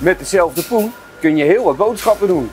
met dezelfde poen kun je heel wat boodschappen doen.